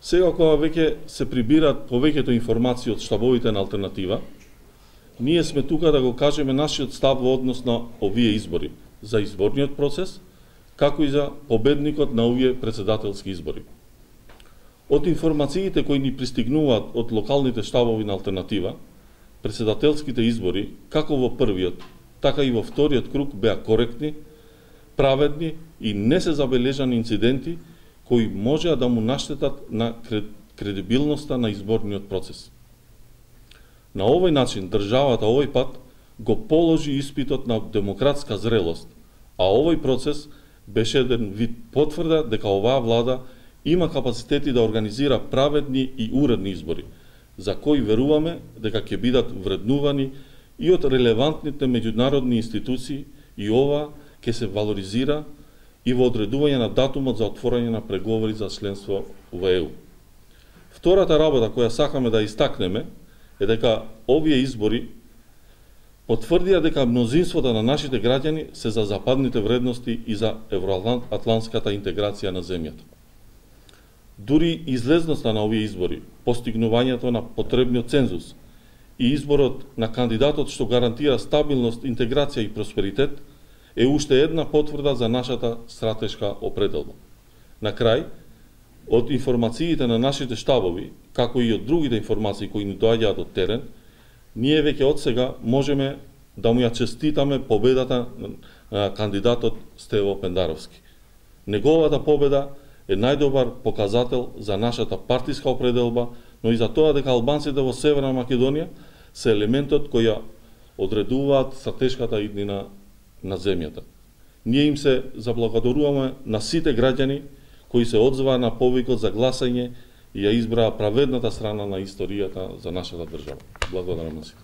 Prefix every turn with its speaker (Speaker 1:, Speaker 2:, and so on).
Speaker 1: Сега кога веќе се прибираат повеќето информации од штабовите на алтернатива, ние сме тука да го кажеме нашиот став во однос на овие избори, за изборниот процес, како и за победникот на овие председателски избори. Од информациите кои ни пристигнуваат од локалните штабови на алтернатива, председателските избори, како во првиот, така и во вториот круг беа коректни, праведни и не се забележани инциденти кои можеа да му наштетат на кредибилноста на изборниот процес. На овој начин државата овој пат го положи испитот на демократска зрелост, а овој процес беше еден вид потврда дека оваа влада има капацитети да организира праведни и уредни избори, за кои веруваме дека ќе бидат вреднувани и од релевантните меѓународни институции и ова ќе се валоризира и во одредување на датумот за отворање на преговори за членство во ЕУ. Втората работа која сакаме да истакнеме е дека овие избори потврдија дека мнозинството на нашите граѓани се за западните вредности и за евроатлантската интеграција на земјата. Дури излезноста на овие избори, постигнувањето на потребниот цензус и изборот на кандидатот што гарантира стабилност, интеграција и просперитет – е уште една потврда за нашата стратешка определба. На крај, од информациите на нашите штабови, како и од другите информации кои ни доаѓаат од терен, ние веќе од сега можеме да му ја честитаме победата на кандидатот Стево Пендаровски. Неговата победа е најдобар показател за нашата партиска определба, но и за тоа дека албанците во Северна Македонија се елементот која одредуваат стратешката иднина на земјата. Ние им се заблагодаруваме на сите граѓани кои се одзваа на повикот за гласање и ја избраа праведната страна на историјата за нашата држава. Благодарам на сите.